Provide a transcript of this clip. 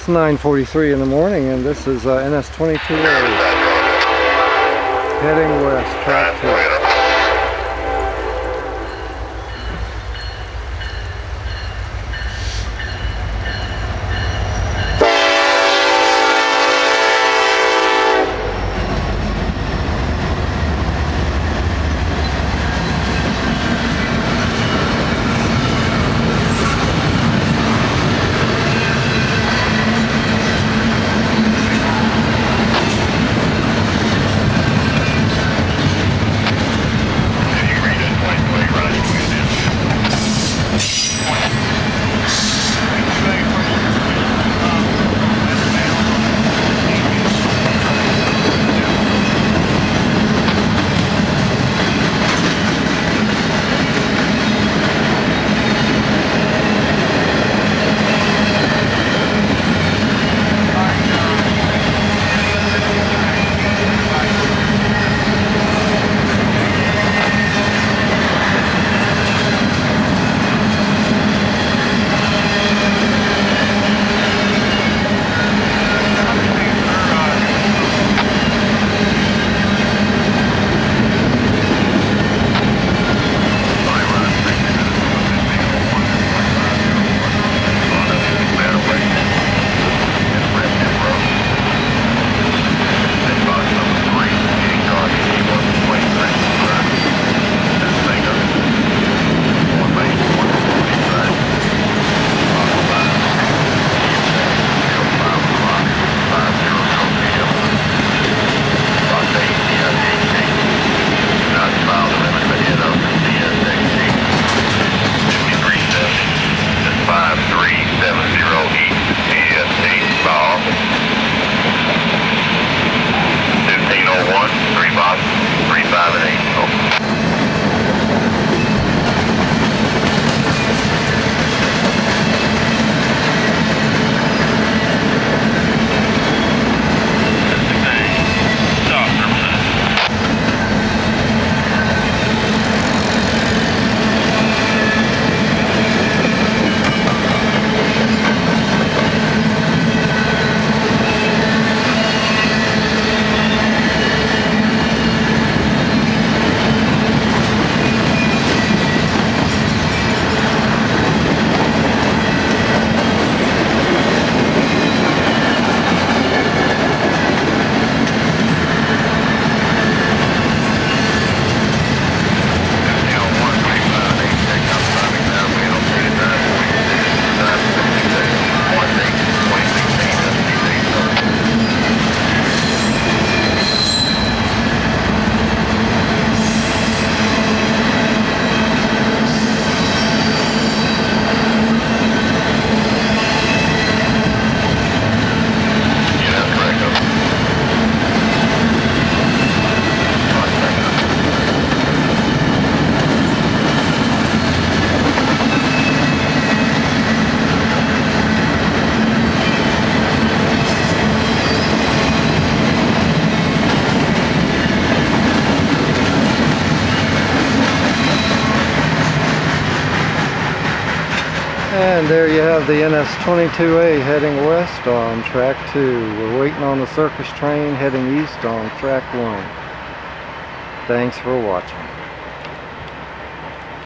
It's 9.43 in the morning and this is uh, NS22 heading west, track 2. And there you have the NS22A heading west on track 2. We're waiting on the circus train heading east on track 1. Thanks for watching.